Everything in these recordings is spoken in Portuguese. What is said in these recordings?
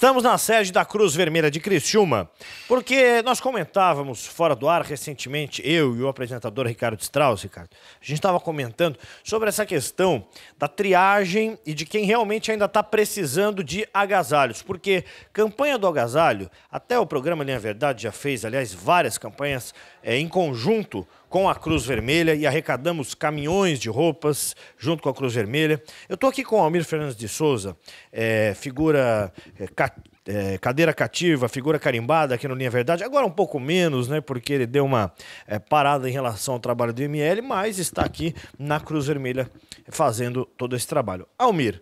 Estamos na sede da Cruz Vermelha de Criciúma, porque nós comentávamos fora do ar recentemente, eu e o apresentador Ricardo Strauss, Ricardo, a gente estava comentando sobre essa questão da triagem e de quem realmente ainda está precisando de agasalhos, porque campanha do agasalho, até o programa Linha Verdade já fez, aliás, várias campanhas é, em conjunto com a Cruz Vermelha e arrecadamos caminhões de roupas junto com a Cruz Vermelha. Eu estou aqui com o Almir Fernandes de Souza, é, figura é, ca, é, cadeira cativa, figura carimbada aqui no Linha Verdade. Agora um pouco menos, né? Porque ele deu uma é, parada em relação ao trabalho do ML, mas está aqui na Cruz Vermelha fazendo todo esse trabalho. Almir,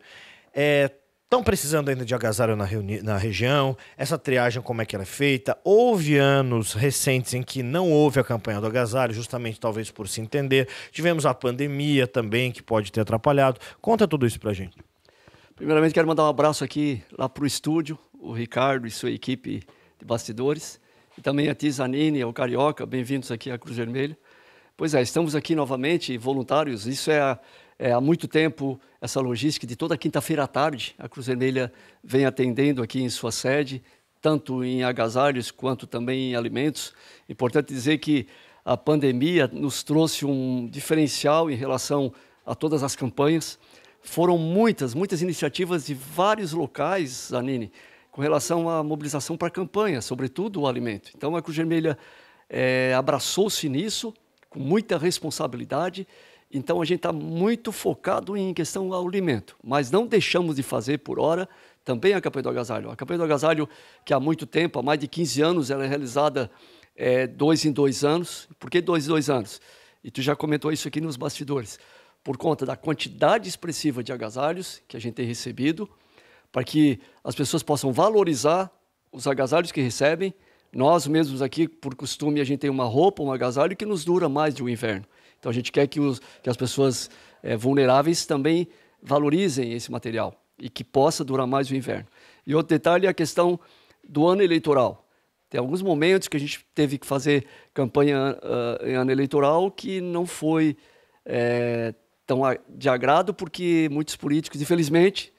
é, Estão precisando ainda de agasalho na, na, região? Essa triagem, como é que ela é feita? Houve anos recentes em que não houve a campanha do agasalho, justamente talvez por se entender. Tivemos a pandemia também, que pode ter atrapalhado. Conta tudo isso pra gente. Primeiramente, quero mandar um abraço aqui lá pro estúdio, o Ricardo e sua equipe de bastidores. E também a Tizanine, o Carioca, bem-vindos aqui à Cruz Vermelha. Pois é, estamos aqui novamente, voluntários. Isso é, a, é há muito tempo essa logística de toda quinta-feira à tarde. A Cruz Vermelha vem atendendo aqui em sua sede, tanto em agasalhos quanto também em alimentos. Importante dizer que a pandemia nos trouxe um diferencial em relação a todas as campanhas. Foram muitas, muitas iniciativas de vários locais, Zanini, com relação à mobilização para a campanha, sobretudo o alimento. Então a Cruz Vermelha é, abraçou-se nisso com muita responsabilidade. Então a gente está muito focado em questão ao alimento, mas não deixamos de fazer por hora também a campanha do agasalho. A campanha do agasalho, que há muito tempo, há mais de 15 anos, ela é realizada é, dois em dois anos. Por que dois em dois anos? E tu já comentou isso aqui nos bastidores. Por conta da quantidade expressiva de agasalhos que a gente tem recebido, para que as pessoas possam valorizar os agasalhos que recebem nós mesmos aqui, por costume, a gente tem uma roupa, um agasalho que nos dura mais de um inverno. Então a gente quer que, os, que as pessoas é, vulneráveis também valorizem esse material e que possa durar mais o inverno. E outro detalhe é a questão do ano eleitoral. Tem alguns momentos que a gente teve que fazer campanha uh, em ano eleitoral que não foi é, tão de agrado, porque muitos políticos, infelizmente,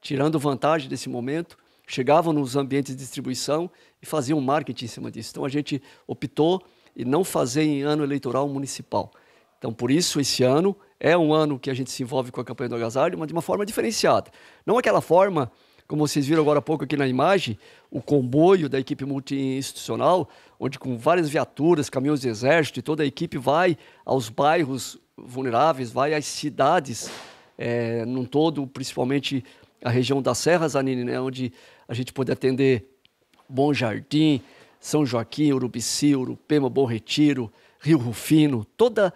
tirando vantagem desse momento, chegavam nos ambientes de distribuição e faziam marketing em cima disso. Então a gente optou em não fazer em ano eleitoral municipal. Então por isso esse ano é um ano que a gente se envolve com a campanha do agasalho, mas de uma forma diferenciada. Não aquela forma, como vocês viram agora há pouco aqui na imagem, o comboio da equipe multi-institucional, onde com várias viaturas, caminhões de exército e toda a equipe vai aos bairros vulneráveis, vai às cidades, é, num todo, principalmente a região das Serras, Anine, né, onde a gente pode atender Bom Jardim, São Joaquim, Urubici, Urupema, Bom Retiro, Rio Rufino, toda a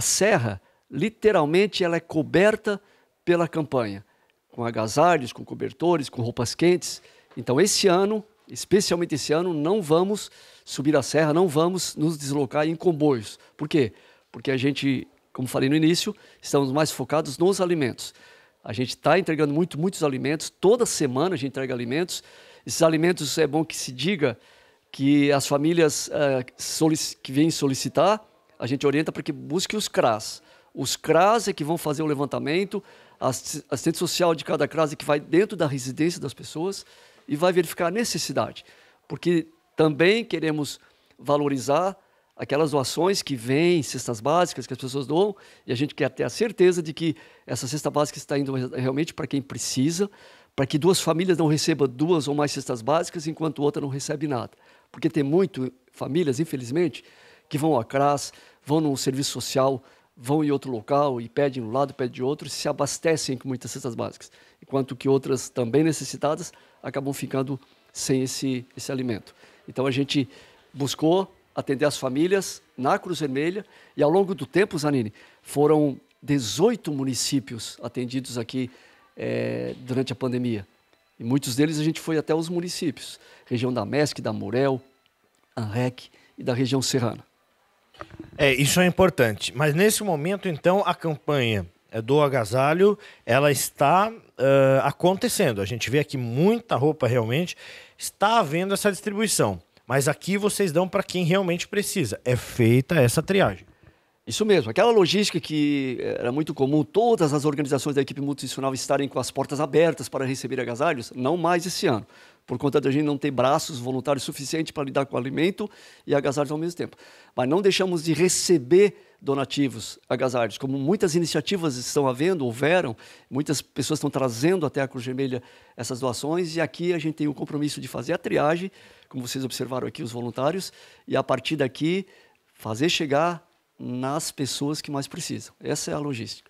serra, literalmente ela é coberta pela campanha, com agasalhos, com cobertores, com roupas quentes. Então esse ano, especialmente esse ano, não vamos subir a serra, não vamos nos deslocar em comboios. Por quê? Porque a gente, como falei no início, estamos mais focados nos alimentos. A gente está entregando muito, muitos alimentos. Toda semana a gente entrega alimentos. Esses alimentos é bom que se diga que as famílias uh, que vêm solicitar, a gente orienta para que busque os CRAS. Os CRAS é que vão fazer o levantamento, a assistente social de cada CRAS é que vai dentro da residência das pessoas e vai verificar a necessidade. Porque também queremos valorizar aquelas doações que vêm, cestas básicas que as pessoas doam, e a gente quer ter a certeza de que essa cesta básica está indo realmente para quem precisa, para que duas famílias não recebam duas ou mais cestas básicas enquanto outra não recebe nada. Porque tem muito famílias, infelizmente, que vão à CRAS, vão num serviço social, vão em outro local e pedem um lado, pedem de outro, e se abastecem com muitas cestas básicas, enquanto que outras também necessitadas acabam ficando sem esse, esse alimento. Então a gente buscou atender as famílias na Cruz Vermelha e ao longo do tempo, Zanini, foram 18 municípios atendidos aqui é, durante a pandemia. E muitos deles a gente foi até os municípios, região da MESC, da Morel, ANREC e da região serrana. É, isso é importante. Mas nesse momento, então, a campanha é, do agasalho, ela está uh, acontecendo. A gente vê aqui muita roupa realmente, está havendo essa distribuição. Mas aqui vocês dão para quem realmente precisa. É feita essa triagem. Isso mesmo, aquela logística que era muito comum, todas as organizações da equipe multinacional estarem com as portas abertas para receber agasalhos, não mais esse ano. por conta da gente não ter braços voluntários suficientes para lidar com o alimento e agasalhos ao mesmo tempo. Mas não deixamos de receber donativos, agasalhos, como muitas iniciativas estão havendo, houveram, muitas pessoas estão trazendo até a Cruz Vermelha essas doações, e aqui a gente tem o compromisso de fazer a triagem, como vocês observaram aqui, os voluntários, e a partir daqui fazer chegar nas pessoas que mais precisam. Essa é a logística.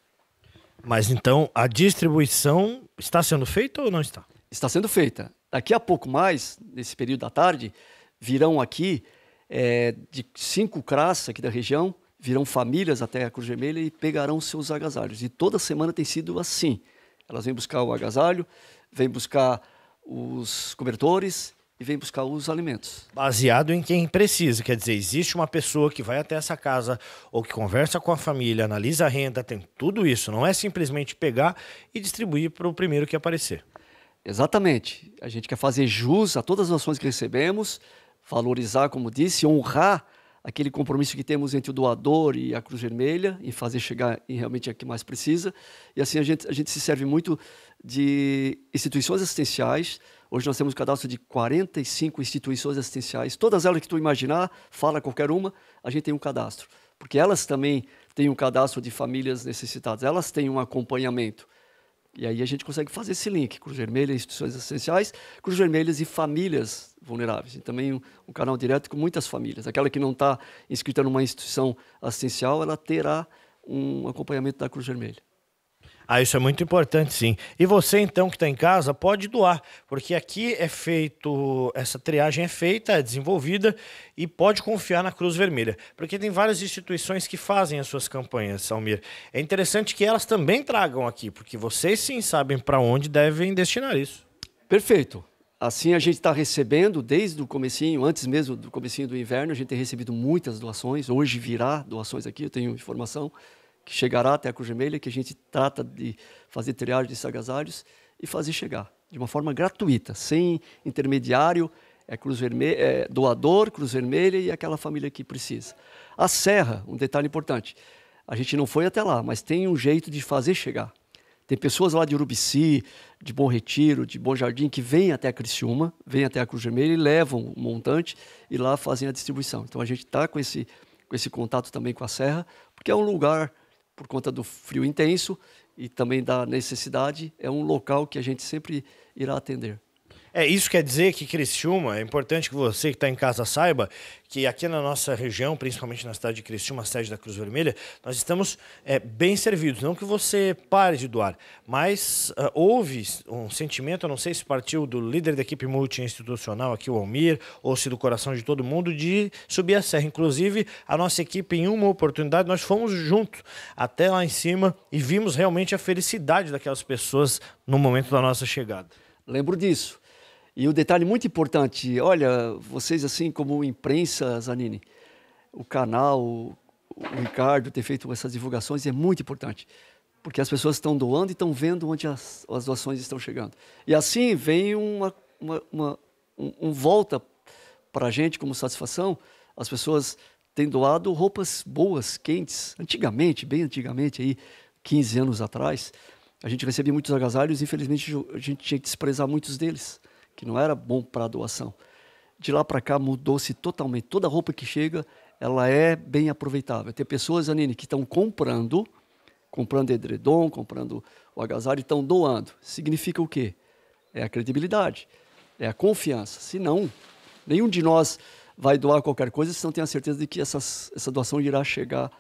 Mas então a distribuição está sendo feita ou não está? Está sendo feita. Daqui a pouco mais, nesse período da tarde, virão aqui é, de cinco CRAS aqui da região, virão famílias até a Cruz Vermelha e pegarão seus agasalhos. E toda semana tem sido assim. Elas vêm buscar o agasalho, vêm buscar os cobertores e vêm buscar os alimentos. Baseado em quem precisa, quer dizer, existe uma pessoa que vai até essa casa ou que conversa com a família, analisa a renda, tem tudo isso. Não é simplesmente pegar e distribuir para o primeiro que aparecer. Exatamente. A gente quer fazer jus a todas as ações que recebemos, valorizar, como disse, honrar aquele compromisso que temos entre o doador e a Cruz Vermelha, em fazer chegar em realmente a que mais precisa. E assim a gente, a gente se serve muito de instituições assistenciais. Hoje nós temos um cadastro de 45 instituições assistenciais. Todas elas que tu imaginar, fala qualquer uma, a gente tem um cadastro. Porque elas também têm um cadastro de famílias necessitadas, elas têm um acompanhamento. E aí a gente consegue fazer esse link, Cruz Vermelha, instituições essenciais, Cruz Vermelhas e famílias vulneráveis. E também um, um canal direto com muitas famílias. Aquela que não está inscrita numa instituição assistencial, ela terá um acompanhamento da Cruz Vermelha. Ah, isso é muito importante, sim. E você, então, que está em casa, pode doar, porque aqui é feito, essa triagem é feita, é desenvolvida e pode confiar na Cruz Vermelha, porque tem várias instituições que fazem as suas campanhas, Salmir. É interessante que elas também tragam aqui, porque vocês sim sabem para onde devem destinar isso. Perfeito. Assim a gente está recebendo desde o comecinho, antes mesmo do comecinho do inverno, a gente tem recebido muitas doações. Hoje virá doações aqui, eu tenho informação que chegará até a Cruz Vermelha, que a gente trata de fazer triagem de agasalhos e fazer chegar de uma forma gratuita, sem intermediário, é Cruz Vermelha, é doador, Cruz Vermelha e aquela família que precisa. A Serra, um detalhe importante, a gente não foi até lá, mas tem um jeito de fazer chegar. Tem pessoas lá de Urubici, de Bom Retiro, de Bom Jardim, que vêm até a Criciúma, vêm até a Cruz Vermelha e levam o montante e lá fazem a distribuição. Então a gente está com esse, com esse contato também com a Serra, porque é um lugar por conta do frio intenso e também da necessidade, é um local que a gente sempre irá atender. É, isso quer dizer que Criciúma, é importante que você que está em casa saiba que aqui na nossa região, principalmente na cidade de Criciúma, sede da Cruz Vermelha, nós estamos é, bem servidos. Não que você pare de doar, mas uh, houve um sentimento, eu não sei se partiu do líder da equipe multi-institucional aqui, o Almir, ou se do coração de todo mundo, de subir a serra. Inclusive, a nossa equipe, em uma oportunidade, nós fomos juntos até lá em cima e vimos realmente a felicidade daquelas pessoas no momento da nossa chegada. Lembro disso. E um detalhe muito importante, olha, vocês assim como imprensa, Zanini, o canal, o, Ricardo ter feito essas divulgações é muito importante, porque as pessoas estão doando e estão vendo onde as, as doações estão chegando. E assim vem uma, uma, uma um, um volta para a gente como satisfação, as pessoas têm doado roupas boas, quentes. Antigamente, bem antigamente, aí, 15 anos atrás, a gente recebia muitos agasalhos infelizmente a gente tinha que desprezar muitos deles que não era bom para doação. De lá para cá mudou-se totalmente. Toda roupa que chega, ela é bem aproveitável. Tem pessoas, Anine, que estão comprando, comprando edredom, comprando o agasalho e estão doando. Significa o quê? É a credibilidade, é a confiança. Se não, nenhum de nós vai doar qualquer coisa se não tem a certeza de que essas, essa doação irá chegar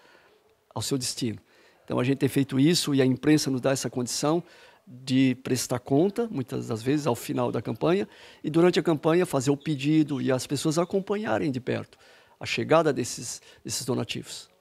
ao seu destino. Então a gente tem feito isso e a imprensa nos dá essa condição de prestar conta, muitas das vezes, ao final da campanha, e durante a campanha fazer o pedido e as pessoas acompanharem de perto a chegada desses, desses donativos.